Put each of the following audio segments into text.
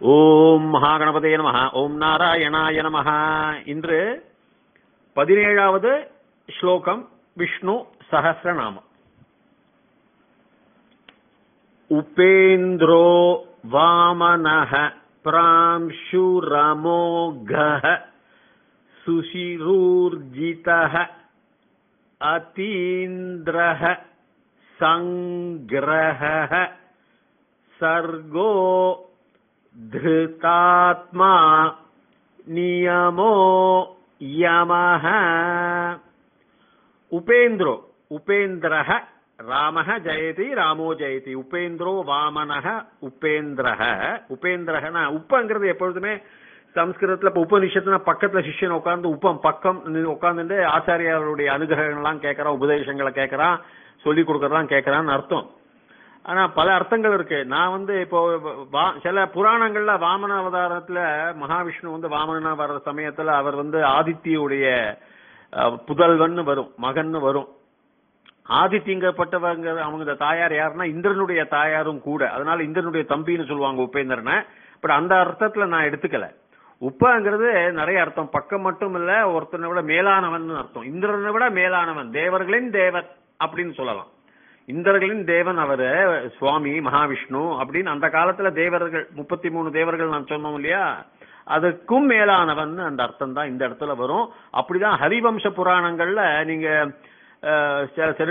ஓம் மகாகணபதே நம ஓம் நாராயணாய நம இன்று பதினேழாவது ஸ்லோகம் விஷ்ணு சஹசிரநாமம் உபேந்திரோ வாமனः பிராம்சுரமோகः சுஷிரூர்ஜிதः अतीन्द्रः सङ्ग्रहः सर्गो धृतात्मा नियमो यमः उपेन्द्रो उपेन्द्रः रामः जयति रामो ஜெயதி உபேந்திரோ வாமனः உபேந்திரः உபேந்திரஹனா உப்பங்கிறது எப்பொழுதுமே சம்ஸ்கிருதத்துல இப்ப உபநிஷத்துனா பக்கத்துல சிஷ்யன் உட்கார்ந்து உப்பம் பக்கம் உட்கார்ந்துட்டு ஆச்சாரியாருடைய அனுகிரகங்கள்லாம் கேட்கறான் உபதேசங்களை கேட்கறான் சொல்லி கொடுக்கறதெல்லாம் கேட்கறான்னு அர்த்தம் ஆனா பல அர்த்தங்கள் இருக்கு. நான் வந்து இப்போ வா- சில புராணங்கள்ல வாமன அவதாரத்துல மகாவிஷ்ணு வந்து வாமனா வர்ற சமயத்துல அவர் வந்து ஆதித்யுடைய புதல்வன் வரும் மகன் வரும். ஆதித்யங்கப்பட்டவங்க அவங்க தாயார் யாருன்னா இந்திரனுடைய தாயாரும் கூட. அதனால இந்திரனுடைய தம்பின்னு சொல்லுவாங்க உபேந்திரனை. பட் அந்த அர்த்தத்துல நான் எடுத்துக்கல. உப்பங்கிறது நிறைய அர்த்தம். பக்கம் மட்டும் இல்ல ஒருத்தனை விட மேலானவன் அர்த்தம். இந்திரனை விட மேலானவன். தேவர்களின் தேவர் அப்படின்னு சொல்லலாம். இந்திரர்களின் தேவன் அவரு சுவாமி மகாவிஷ்ணு அப்படின்னு அந்த காலத்துல தேவர்கள் முப்பத்தி மூணு தேவர்கள் நான் சொன்னோம் இல்லையா? அதுக்கும் மேலானவன் அந்த அர்த்தம் தான் இந்த இடத்துல வரும். அப்படிதான் ஹரிவம்ச புராணங்கள்ல நீங்க சில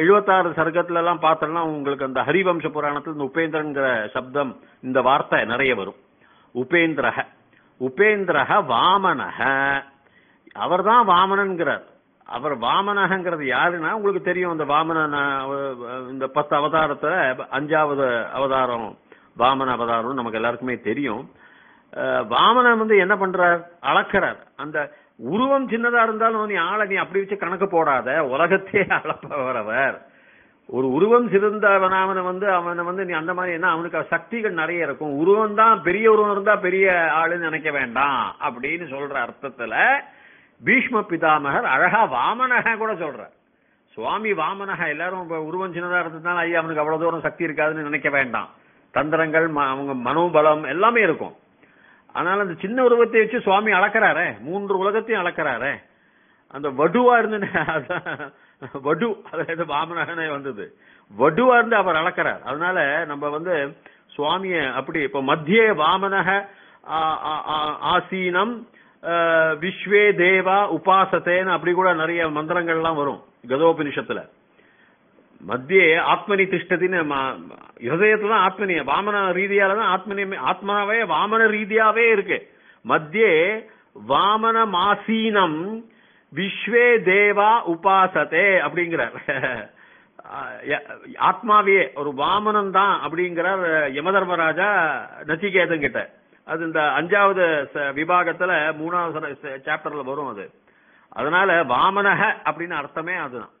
எழுபத்தாறு சர்க்கத்துல எல்லாம் பார்த்தோம்னா உங்களுக்கு அந்த ஹரிவம்ச புராணத்துல இந்த உபேந்திரங்கிற சப்தம் இந்த வார்த்தை நிறைய வரும். உபேந்திரக உபேந்திரக வாமனக அவர்தான் வாமனன்கிறார். அப்புறம் வாமனகங்கிறது யாருன்னா உங்களுக்கு தெரியும் அந்த வாமன இந்த பத்து அவதாரத்துல அஞ்சாவது அவதாரம் வாமன அவதாரம் நமக்கு எல்லாருக்குமே தெரியும். வாமனன் வந்து என்ன பண்றார்? அளக்கிறார். அந்த உருவம் சின்னதா இருந்தாலும் நீ ஆளை நீ அப்படி வச்சு கணக்கு போடாத. உலகத்தையே அளப்பவரவர் ஒரு உருவம் சிறந்தவனாவனை வந்து அவனை வந்து நீ அந்த மாதிரி என்ன அவனுக்கு சக்திகள் நிறைய இருக்கும். உருவம் தான் பெரிய உருவம் இருந்தா பெரிய ஆளுன்னு நினைக்க வேண்டாம் அப்படின்னு சொல்ற அர்த்தத்துல பீஷ்ம பிதாமகர் அழகா வாமனக கூட சொல்றார். சுவாமி வாமனக எல்லாரும் உருவம் சின்னதாக இருந்ததுனால ஐயா அவனுக்கு அவ்வளவு தூரம் சக்தி இருக்காதுன்னு நினைக்க வேண்டாம். தந்திரங்கள் ம- அவங்க மனோபலம் எல்லாமே இருக்கும். ஆனால் அந்த சின்ன உருவத்தை வச்சு சுவாமி அளக்கிறாரே மூன்று உலகத்தையும் அளக்கிறாரே. அந்த வடுவா இருந்து வடு அதாவது வாமனகனே வந்தது. வடுவா இருந்து அவர் அளக்கிறார். அதனால நம்ம வந்து சுவாமிய அப்படி இப்ப மத்திய வாமனக ஆசீனம் விஸ்வே தேவா உபாசத்தேன்னு அப்படி கூட நிறைய மந்திரங்கள்லாம் வரும் கதோபனிஷத்துல. மத்திய ஆத்மனி திஷ்டத்தின்னு ஹதயத்துல தான் ஆத்மனி வாமன ரீதியால தான் ஆத்மனி ஆத்மாவே வாமன ரீதியாவே இருக்கு. மத்தியே வாமன மாசீனம் விஸ்வே தேவா உபாசதே அப்படிங்கிறார். ஆத்மாவே ஒரு வாமனன் தான் அப்படிங்கிறார் யமதர்மராஜா நச்சிகேதன் கிட்ட அது இந்த அஞ்சாவது ச- விபாகத்துல மூணாவது சாப்டர்ல வரும் அது. அதனால வாமனக அப்படின்னு அர்த்தமே அதுதான்.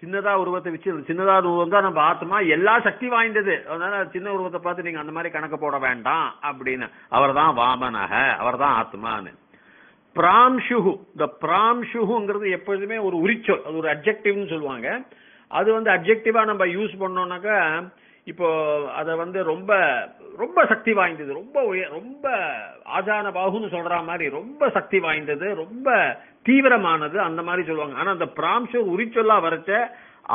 சின்னதா உருவத்தை வச்சு சின்னதா உருவம் தான் நம்ம ஆத்மா எல்லா சக்தி வாய்ந்தது. அதனால சின்ன உருவத்தை பார்த்து நீங்க அந்த மாதிரி கணக்கு போட வேண்டாம் அப்படின்னு. அவர் தான் வாமனக அவர்தான் ஆத்மான்னு பிராம்சுகு இந்த பிராம்சுகுங்கிறது எப்பொழுதுமே ஒரு உரிச்சொல் அது ஒரு அப்ஜெக்டிவ்னு சொல்லுவாங்க. அது வந்து அப்ஜெக்டிவா நம்ம யூஸ் பண்ணோம்னாக்கா இப்போ அத வந்து ரொம்ப ரொம்ப சக்தி வாய்ந்தது. ரொம்ப ரொம்ப ஆஜான பாகுன்னு சொல்ற மாதிரி ரொம்ப சக்தி வாய்ந்தது ரொம்ப தீவிரமானது அந்த மாதிரி சொல்லுவாங்க. ஆனா அந்த பிராம்ச உரிச்சொல்லா வரைச்ச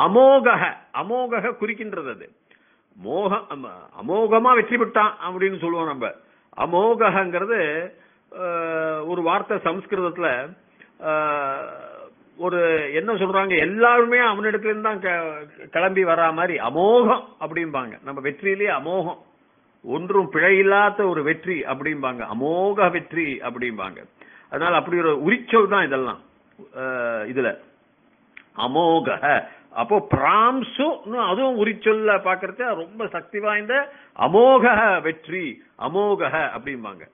அமோக அமோக குறிக்கின்றது அது. மோக அமோகமா வெற்றி பெற்றான் அப்படின்னு சொல்லுவோம் நம்ம. அமோகங்கிறது ஒரு வார்த்தை சம்ஸ்கிருதத்துல ஒரு என்ன சொல்றாங்க எல்லாருமே அவனிடத்துல இருந்து தான் க- கிளம்பி வரா மாதிரி அமோகம் அப்படிம்பாங்க. நம்ம வெற்றியிலே அமோகம். ஒன்றும் பிழையில்லாத ஒரு வெற்றி அப்படிம்பாங்க. அமோக வெற்றி அப்படிம்பாங்க. அதனால அப்படி ஒரு உரிச்சொல் தான் இதெல்லாம். இதுல. அமோக. அப்போ பிராம்சு அதுவும் உரிச்சொல்ல பாக்குறது ரொம்ப சக்தி வாய்ந்த அமோக வெற்றி அமோக அப்படிம்பாங்க.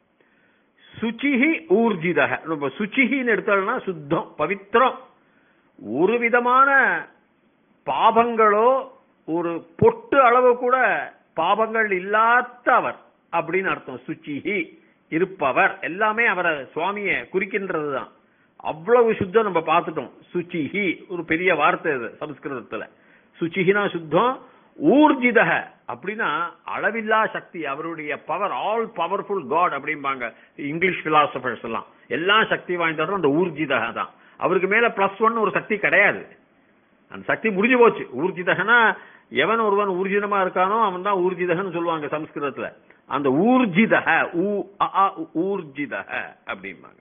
சுச்சிஹி ஊர்ஜிதக நம்ம சுச்சிஹின்னு எடுத்தோம்னா சுத்தம் பவித்திரம் ஒரு விதமான பாபங்களோ ஒரு பொட்டு அளவு கூட பாபங்கள் இல்லாத அவர் அப்படின்னு அர்த்தம். சுச்சிஹி இருப்பவர். எல்லாமே அவரை சுவாமியை குறிக்கின்றதுதான். அவ்வளவு சுத்தம் நம்ம பார்த்துட்டோம். சுச்சிஹி ஒரு பெரிய வார்த்தை இது சம்ஸ்கிருதத்துல. சுச்சிஹினா சுத்தம் ஊர்ஜிதக அப்படின்னா அளவில்லா சக்தி அவருடைய பவர் ஆல் பவர்ஃபுல் காட் அப்படிம்பாங்க. இங்கிலீஷ் பிலாசபர்ஸ் எல்லாம். எல்லா சக்தி வாய்ந்தவரும் அந்த ஊர்ஜிதக தான். அவருக்கு மேல பிளஸ் ஒன் ஒரு சக்தி கிடையாது. அந்த சக்தி முடிஞ்சு போச்சு. ஊர்ஜிதகனா எவன் ஒருவன் ஊர்ஜிதமா இருக்கானோ அவன் தான் ஊர்ஜிதகன்னு சொல்லுவாங்க சம்ஸ்கிருதத்துல. அந்த ஊர்ஜிதக ஊ அ, ஊர்ஜிதக அப்படிம்பாங்க.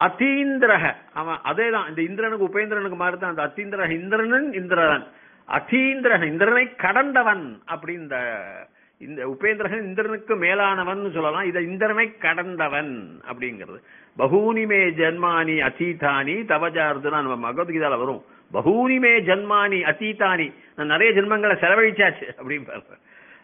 அத்தீந்திரக அவன் அதேதான். இந்த இந்திரனுக்கு உபேந்திரனுக்கு மாதிரி தான் அந்த அத்தீந்திரக இந்திரனன் இந்திரன். அத்தீந்திரக இந்திரனை கடந்தவன் அப்படி இந்த இந்த உபேந்திரகன் இந்திரனுக்கு மேலானவன் சொல்லலாம். இதை இந்திரனை கடந்தவன் அப்படிங்கிறது. பகூனிமே ஜன்மானி அத்தீதானி. தவஜார்துனா நம்ம பகவத்கீதால வரும். பகூனிமே ஜன்மானி அத்தீதானி. நான் நிறைய ஜென்மங்களை செலவழிச்சாச்சு அப்படின்னு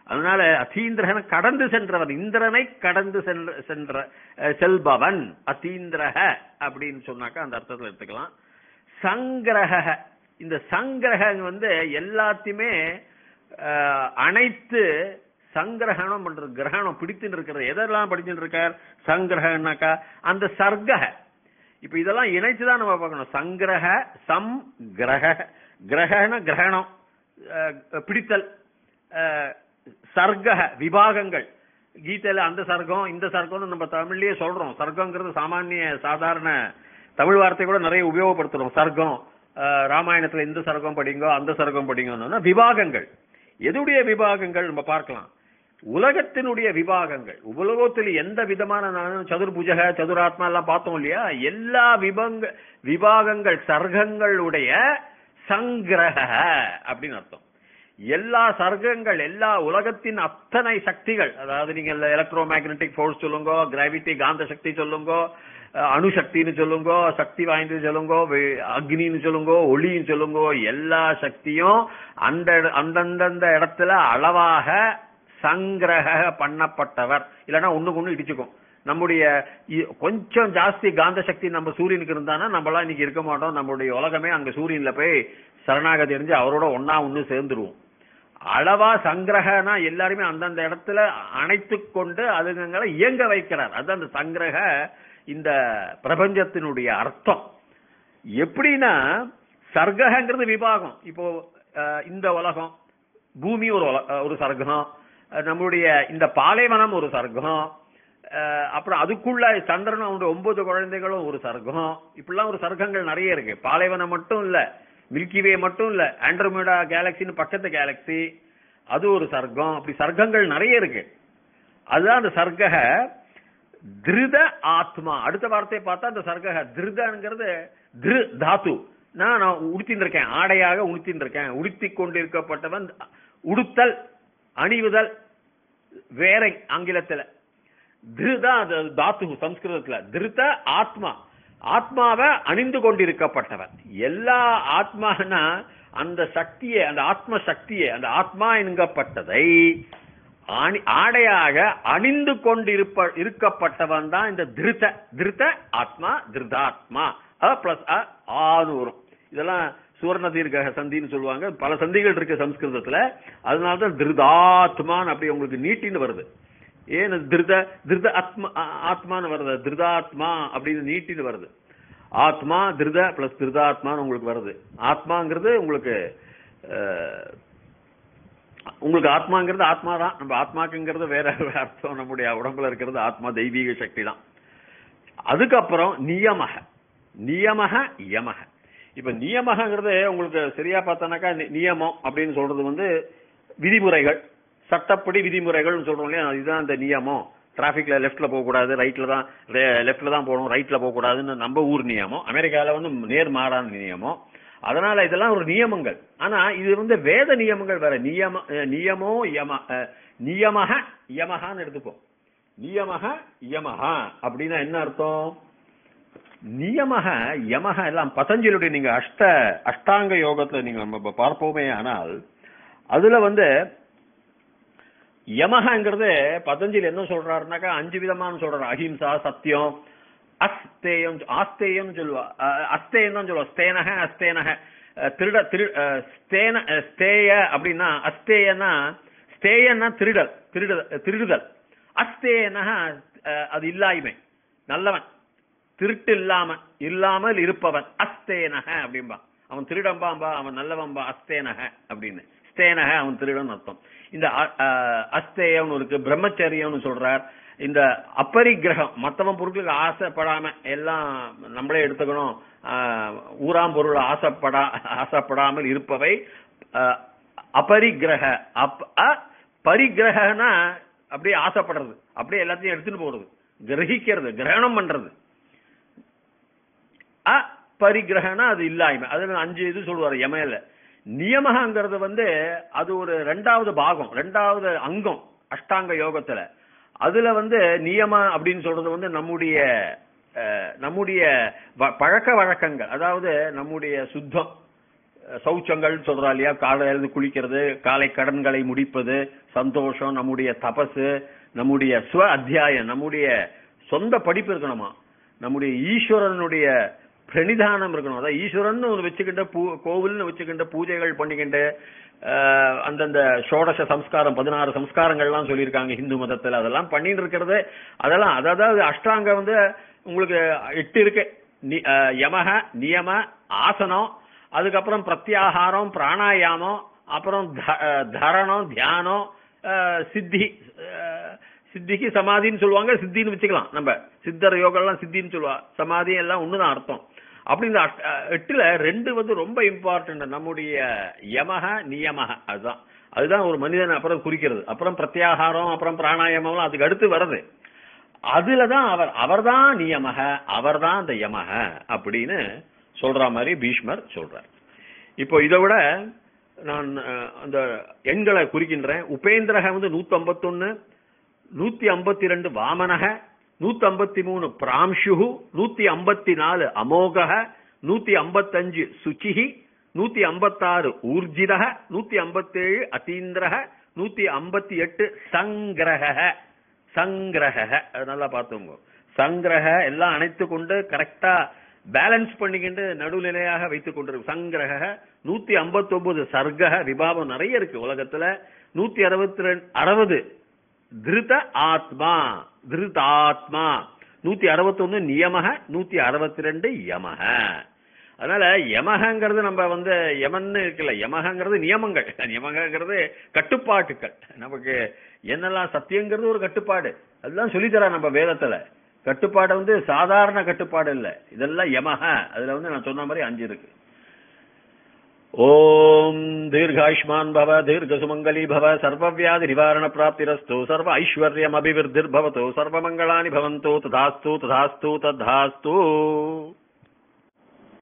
அதனால அத்தீந்திரகனை கடந்து சென்றவன் இந்திரனை கடந்து சென்ற சென்ற செல்பவன். அத்தீந்திரக அப்படின்னு சொன்னாக்கா அந்த அர்த்தத்தில் எடுத்துக்கலாம். சங்கிரக இந்த சங்கிரக வந்து எல்லாத்தையுமே அனைத்து சங்கிரகணம் பண்றது கிரகணம் பிடித்துட்டு இருக்கிறது. எதெல்லாம் படிச்சுட்டு இருக்கார்? சங்கிரகனாக்கா அந்த சர்க்கக இப்ப இதெல்லாம் இணைச்சுதான் நம்ம பார்க்கணும். சங்கிரக சம் கிரக. கிரகண கிரகணம் பிடித்தல். சர்க்க சர்க்கக விபாகங்கள். கீதையில அந்த சர்க்கம் இந்த சர்க்கம்னு நம்ம தமிழ்லயே சொல்றோம். சர்க்கங்கிறது சாமானிய சாதாரண தமிழ் வார்த்தை கூட நிறைய உபயோகப்படுத்துறோம். சர்க்கம் ராமாயணத்துல இந்த சர்க்கம் படிங்கோ அந்த சர்க்கம் படிங்கன்னு. விபாகங்கள். எதுடைய விபாகங்கள் நம்ம பார்க்கலாம். உலகத்தினுடைய விபாகங்கள். உலகத்தில் எந்த விதமான நான் சதுர்புஜக சதுராத்மா எல்லாம் பார்த்தோம் இல்லையா? எல்லா விபங்க விபாகங்கள் சர்க்கங்களுடைய சங்கிரக அப்படின்னு அர்த்தம். எல்லா சர்க்கங்கள் எல்லா உலகத்தின் அத்தனை சக்திகள் அதாவது நீங்க எலக்ட்ரோ மேக்னெட்டிக் ஃபோர்ஸ் சொல்லுங்க கிராவிட்டி காந்த சக்தி சொல்லுங்க அணுசக்தின்னு சொல்லுங்க சக்தி வாய்ந்தது சொல்லுங்க அக்னின்னு சொல்லுங்க ஒளின்னு சொல்லுங்க எல்லா சக்தியும் அந்த அந்தந்த இடத்துல அளவாக சங்கிரக பண்ணப்பட்டவர். இல்லைன்னா ஒண்ணுக்கு ஒண்ணு இடிச்சுக்கும். நம்முடைய இ- கொஞ்சம் ஜாஸ்தி காந்த சக்தி நம்ம சூரியனுக்கு இருந்தானா நம்மளாம் இன்னைக்கு இருக்க மாட்டோம். நம்மளுடைய உலகமே அங்க சூரியன்ல போய் சரணாகதி அடைஞ்சு அவரோட ஒன்னா ஒண்ணு சேர்ந்துருவோம். அளவா சங்கிரகனா எல்லாருமே அந்தந்த இடத்துல அணைத்து கொண்டு அதுங்களை இயங்க வைக்கிறார். அது அந்த சங்கிரக இந்த பிரபஞ்சத்தினுடைய அர்த்தம். எப்படின்னா சர்க்கங்கிறது விபாகம். இப்போ இந்த உலகம் பூமி ஒரு ஒரு சர்க்கம் நம்மளுடைய இந்த பாலைவனம் ஒரு சர்க்கம். அப்புறம் அதுக்குள்ள சந்திரன் அவனுடைய ஒன்பது குழந்தைகளும் ஒரு சர்க்கம். இப்படிலாம் ஒரு சர்க்கங்கள் நிறைய இருக்கு. பாலைவனம் மட்டும் இல்ல மில்கிவே மட்டும் இல்ல ஆண்ட்ரோமேடா கேலக்சின்னு பக்கத்து கேலக்சி அது ஒரு சர்க்கம். அப்படி சர்க்கங்கள் நிறைய இருக்கு. அதுதான் அந்த சர்க்கக திருத ஆத்மா. அடுத்த வார்த்தையை பார்த்தா அந்த சர்க்கக திருதங்கிறது திரு தாத்து. நான் நான் உடுத்தின்னு இருக்கேன். ஆடையாக உடுத்தின்னு இருக்கேன். உடுத்தி கொண்டிருக்கப்பட்டவன் உடுத்தல் அணிவுதல் வேற ஆங்கிலத்துல. திருதா தாத்து சம்ஸ்கிருதத்துல. திருத ஆத்மா. ஆத்மாவை அணிந்து கொண்டிருக்கப்பட்டவன். எல்லா ஆத்மானா அந்த சக்தியை அந்த ஆத்ம சக்தியை அந்த ஆத்மா என்கப்பட்டதை ஆணி- ஆடையாக அணிந்து கொண்டிருப்ப இருக்கப்பட்டவன் தான் இந்த திருத்த. திருத்த ஆத்மா திருதாத்மா. அ பிளஸ் அ இதெல்லாம் சுவர்ண தீர்க்க சந்தின்னு சொல்லுவாங்க. பல சந்திகள் இருக்கு சம்ஸ்கிருதத்துல. அதனால தான் திருதாத்மான்னு அப்படி உங்களுக்கு நீட்டின்னு வருது. ஏன் திருத திருத ஆத்மா ஆத்மான்னு வருது. திருதாத்மா அப்படின்னு நீட்டின்னு வருது. ஆத்மா திருத பிளஸ் திருதாத்மான்னு உங்களுக்கு வருது. ஆத்மாங்கிறது உங்களுக்கு உங்களுக்கு ஆத்மாங்கிறது ஆத்மா தான் நம்ம ஆத்மாக்குங்கிறது வேற அர்த்தம். நம்முடைய உடம்புல இருக்கிறது ஆத்மா தெய்வீக சக்தி தான் அதுக்கப்புறம் நியமக. நியமக யமக. இப்ப நியமகங்கிறது உங்களுக்கு சரியா பார்த்தானாக்கா நியமம் அப்படின்னு சொல்றது வந்து விதிமுறைகள். சட்டப்படி விதிமுறைகள் சொல்றோம் இல்லையா? இதுதான் இந்த நியமம். டிராஃபிக்ல லெஃப்ட்ல போக கூடாது ரைட்ல தான் லெஃப்ட்ல தான் போகணும் ரைட்ல போக கூடாதுன்னு நம்ம ஊர் நியமம். அமெரிக்காவில் வந்து நேர் மாறான நியமம். அதனால இதெல்லாம் ஒரு நியமங்கள். ஆனா இது வந்து வேத நியமங்கள் வேற. நியம நியமோ யம நியமக யமகான்னு எடுத்துப்போம். நியமக யமஹா அப்படின்னா என்ன அர்த்தம்? நியமக யமக எல்லாம் பதஞ்சலியுடைய நீங்க அஷ்ட அஷ்டாங்க யோகத்துல நீங்க நம்ம பார்ப்போமே ஆனால் அதுல வந்து யமகங்கிறது பதஞ்சலி என்ன சொல்றாருனாக்கா அஞ்சு விதமான சொல்றாரு. அஹிம்சா சத்தியம் அஸ்தேயம் ஆஸ்தேயம் சொல்லுவா. அஹ், அஸ்தேயம் தான் சொல்லுவா. ஸ்தேனக அஸ்தேனக அஹ், திருட திரு அஹ், ஸ்தேன ஸ்தேய அப்படின்னா அஸ்தேயனா ஸ்தேயன்னா திருடல் திருடுதல். திருடுதல் அஸ்தேயனா அது இல்லாய்மை. நல்லவன். திருட்டு இல்லாம இல்லாமல் இருப்பவன். அஸ்தேனக அப்படிம்பா. அவன் திருடம்பாம்பா அவன் நல்லவன்பா அஸ்தேனக அப்படின்னு. ஸ்தேனக அவன் திருடன் அர்த்தம். இந்த அ- அஸ்தேயம்னு இருக்கு பிரம்மச்சரியம்னு சொல்றார். இந்த அப்பரிகிரகம் மத்தவன் பொருட்களுக்கு ஆசைப்படாம எல்லாம் நம்மளே எடுத்துக்கணும். ஊராம் பொருள் ஆசைப்படா ஆசைப்படாமல் இருப்பவை அபரிகிரக அபரிக்கிரக அப் அ அப்படியே ஆசைப்படுறது. அப்படியே எல்லாத்தையும் எடுத்துட்டு போறது. கிரகிக்கிறது கிரகணம் பண்றது. அ பரிகிரகனா அது இல்லாய்மை. அதுல அஞ்சு இது சொல்லுவார் எமையில நியமகங்கிறது வந்து அது ஒரு ரெண்டாவது பாகம் ரெண்டாவது அங்கம் அஷ்டாங்க யோகத்துல. அதுல வந்து நியம அப்படின்னு சொல்றது வந்து நம்முடைய நம்முடைய வ- பழக்க வழக்கங்கள். அதாவது நம்முடைய சுத்தம் சௌச்சங்கள் சொல்றா இல்லையா? காலையிலிருந்து குளிக்கிறது காலை கடன்களை முடிப்பது சந்தோஷம் நம்முடைய தபசு நம்முடைய ஸ்வ அத்தியாயம் நம்முடைய சொந்த படிப்பு இருக்கணுமா? நம்முடைய ஈஸ்வரனுடைய பிரணிதானம் இருக்கணும். அதான் ஈஸ்வரன் ஒன்று வச்சுக்கிட்ட பூ கோவில்னு வச்சுக்கிட்ட பூஜைகள் பண்ணிக்கிட்டு அந்தந்த ஷோடச சம்ஸ்காரம் பதினாறு சம்ஸ்காரங்கள்லாம் சொல்லியிருக்காங்க ஹிந்து மதத்தில். அதெல்லாம் பண்ணிட்டு இருக்கிறது. அதெல்லாம் அதாவது அஷ்டாங்க வந்து உங்களுக்கு எட்டு இருக்கு. யமக நியம ஆசனம் அதுக்கப்புறம் பிரத்யாகாரம் பிராணாயாமம் அப்புறம் த- தரணம் தியானம் சித்தி சித்திக்கு சமாதின்னு சொல்லுவாங்க. சித்தின்னு வச்சுக்கலாம் நம்ம. சித்தர் யோகம்லாம் சித்தின்னு சொல்லுவா. சமாதி எல்லாம் ஒண்ணுதான் அர்த்தம். அப்படி இந்த எட்டுல ரெண்டு வந்து ரொம்ப இம்பார்ட்டன்ட் நம்முடைய யமக நியமக அதுதான். அதுதான் ஒரு மனிதன் அப்புறம் குறிக்கிறது. அப்புறம் பிரத்யாகாரம் அப்புறம் பிராணாயாமம் அதுக்கு அடுத்து வருது. அதுலதான் அவர் அவர்தான் நியமக அவர்தான் அந்த யமக அப்படின்னு சொல்ற மாதிரி பீஷ்மர் சொல்றார். இப்போ இதை விட நான் அந்த எண்களை குறிக்கின்றேன். உபேந்திரக வந்து நூத்தி ஐம்பத்தொன்னு நூத்தி ஐம்பத்தி ரெண்டு வாமனக நூத்தி ஐம்பத்தி மூணு பிராம்ஷு நூத்தி ஐம்பத்தி நாலு அமோகக நூத்தி ஐம்பத்தஞ்சு சுச்சிஹி நூத்தி ஐம்பத்தாறு ஊர்ஜிதக நூத்தி ஐம்பத்தேழு அதீந்திரக நூத்தி ஐம்பத்தி எட்டு சங்கிரக சங்கிரக அது நல்லா பார்த்துங்க சங்கிரக எல்லாம் அணைத்து கொண்டு கரெக்டா பேலன்ஸ் பண்ணிக்கிட்டு நடுநிலையாக வைத்துக் கொண்டிருக்கு சங்கிரக நூத்தி ஐம்பத்தி ஒன்பது சர்க்கக விபாவம் நிறைய இருக்கு உலகத்துல. நூத்தி அறுபத்தி ரெண்டு அறுபது திருத ஆத்மா. திருதாத்மா. நூத்தி அறுபத்தொன்னு நியமக நூத்தி அறுபத்தி ரெண்டு யமக. அதனால யமகங்கிறது நம்ம வந்து யமன்னு இருக்குல்ல யமகங்கிறது நியமங்கள். நியமகங்கிறது கட்டுப்பாட்டுகள் நமக்கு என்னெல்லாம் சத்தியங்கிறது ஒரு கட்டுப்பாடு. அதுதான் சொல்லித்தரா நம்ம வேதத்துல. கட்டுப்பாடு வந்து சாதாரண கட்டுப்பாடு இல்லை. இதெல்லாம் யமக. அதுல வந்து நான் சொன்ன மாதிரி அஞ்சு இருக்கு. ఓం దీర్ఘాయుష్మాన్ భవ దీర్ఘసుమంగళీ భవ సర్వవ్యాధి నివారణ ప్రాప్తిరస్తు సర్వ ఐశ్వర్యమభివృద్ధిర్భవతు సర్వమంగళాని భవంతు తథాస్తు తథాస్తు తథాస్తు